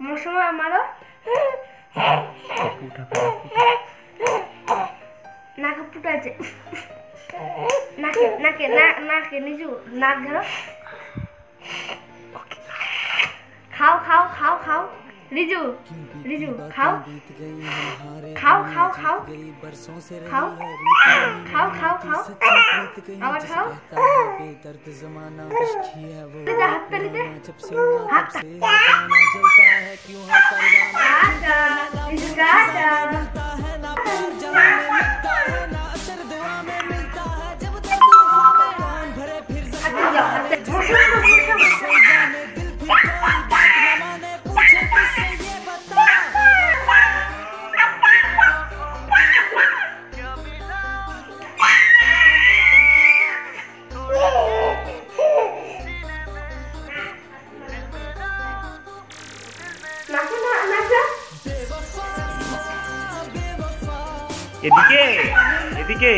মৌসুমা আমারও? নাকে ফুটাছে নাকে নাকে, না- নাকে, নিজু, নাক ধরো। খাও খাও খাও খাও। রিজু রিজু, খাও। খাও। खाओ बरसों से खाओ खाओ खाओ खाओ और खाओ जमाना है वो हाथ पर दे जब से हाथ से जाना जलता है क्यों हर परवाना है ना दुआ में मिलता है এদিকে এদিকে।